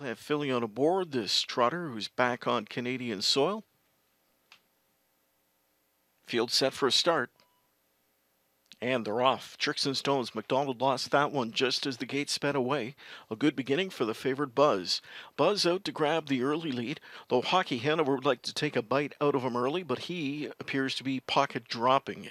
They have Filion aboard this trotter who's back on Canadian soil. Field set for a start. And they're off. Tricks and Stones. MacDonald lost that one just as the gate sped away. A good beginning for the favored Buzz. Buzz out to grab the early lead, though Hockey Hanover would like to take a bite out of him early, but he appears to be pocket dropping.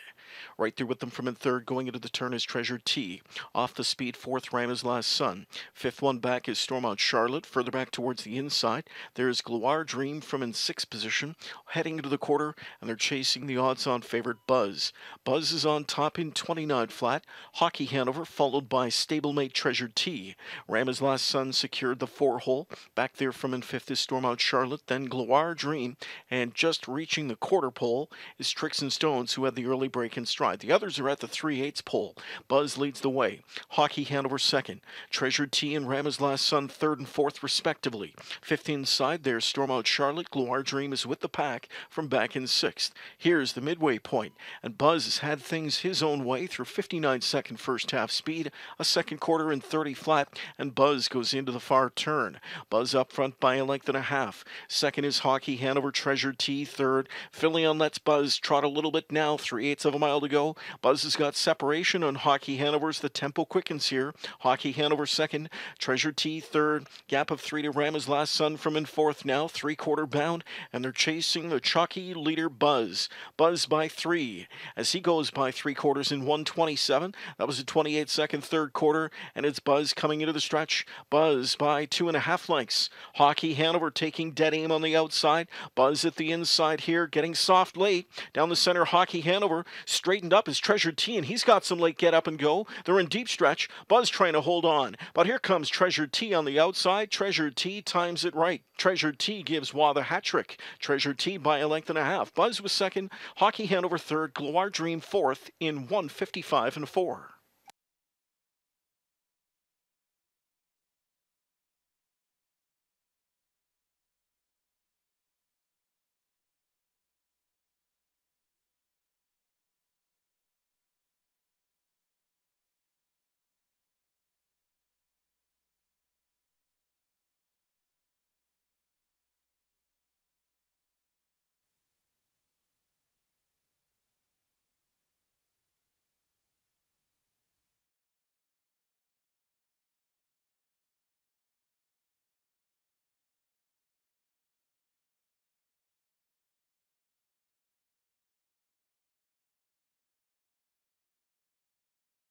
Right there with them from in third, going into the turn is Treasure T. Off the speed, fourth Rama's Last Son. Fifth one back is Stormont Charlotte. Further back towards the inside, there is Gloire Dream from in sixth position, heading into the quarter, and they're chasing the odds-on favorite Buzz. Buzz is on top in 29 flat. Hockey Hanover followed by stablemate Treasure T. Rama's Last Son secured the four hole. Back there from in fifth is Stormont Charlotte, then Gloire Dream, and just reaching the quarter pole is Tricks and Stones, who had the early break in stride. The others are at the 3 8 pole. Buzz leads the way. Hockey Hanover second. Treasure T and Rama's Last Son third and fourth, respectively. Fifth inside, there's Stormont Charlotte. Gloire Dream is with the pack from back in sixth. Here's the midway point. and Buzz has had things his own way through 59 second first half speed, a second quarter in 30 flat, and Buzz goes into the far turn. Buzz up front by a length and a half. Second is Hockey Hanover Treasure T third. Filion lets Buzz trot a little bit now, three eighths of a mile to go. Buzz has got separation on Hockey Hanover's. The tempo quickens here. Hockey Hanover second. Treasure T third. Gap of three to Rama's Last Son from in fourth now. Three quarter bound. And they're chasing the chalky leader Buzz. Buzz by three. As he goes by three quarters in 127. That was a 28 second third quarter. And it's Buzz coming into the stretch. Buzz by two and a half lengths. Hockey Hanover taking dead aim on the outside. Buzz at the inside here. Getting soft late. Down the center, Hockey Hanover straightened up his Treasure T, and he's got some late get up and go. They're in deep stretch. Buzz trying to hold on. But here comes Treasure T on the outside. Treasure T times it right. Treasure T gives Waugh the hat trick. Treasure T by a length and a half. Buzz was second. Hockey Hanover third. Gloire Dream fourth in 155 and 4.